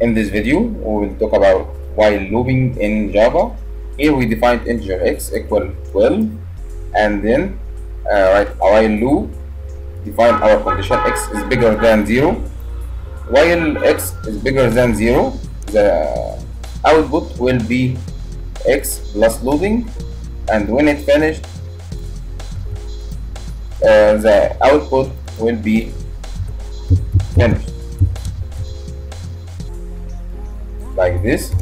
In this video, we will talk about while looping in Java. Here we defined integer x equal 12 and then uh, right while loop define our condition x is bigger than 0 while x is bigger than 0 the output will be x plus loading and when it finished uh, the output will be finished like this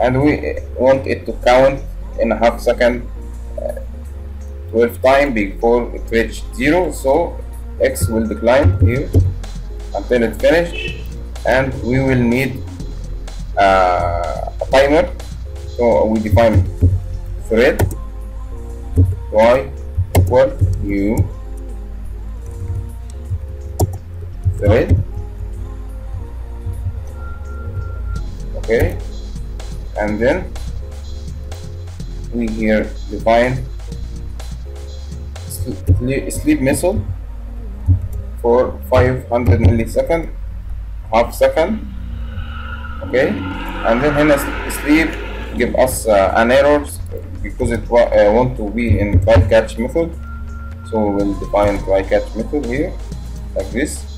and we want it to count in a half second uh, 12 time before it reached 0 so x will decline here until it finished and we will need uh, a timer. So we define thread y equal new thread okay. And then we here define sleep, method for 500 millisecond half second. Okay. And then here sleep give us uh, an error because it uh, want to be in try catch method. So we'll define try catch method here like this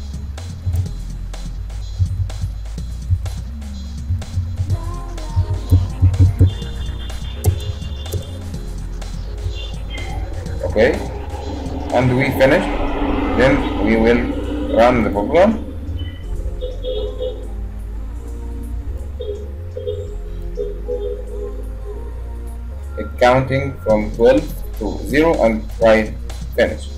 okay? And we finish then we will run the program. Counting from 12 to 0 and try finish